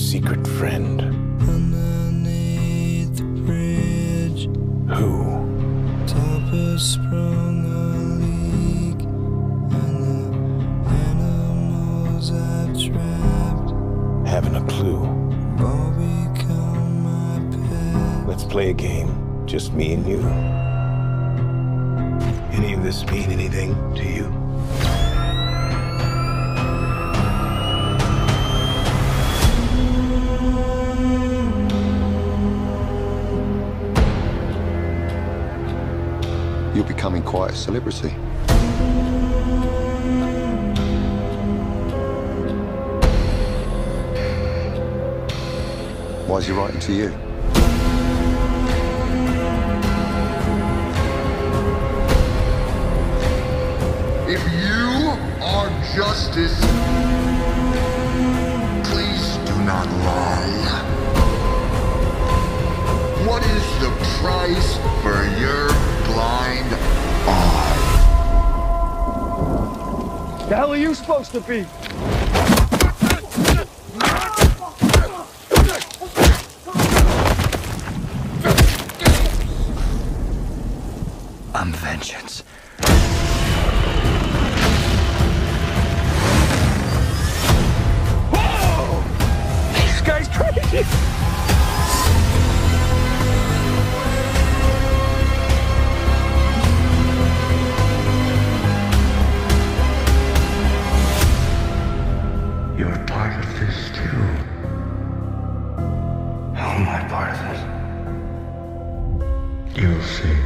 secret friend. Underneath the bridge, Who? Topper sprung a leak, and the animals I've trapped Haven't a clue. all become my pet. Let's play a game. Just me and you. Any of this mean anything to you? You're becoming quite a celebrity. Why is he writing to you? If you are justice, please do not lie. What is the price The hell are you supposed to be? I'm vengeance. You're part of this too. How am I part of it? You'll see.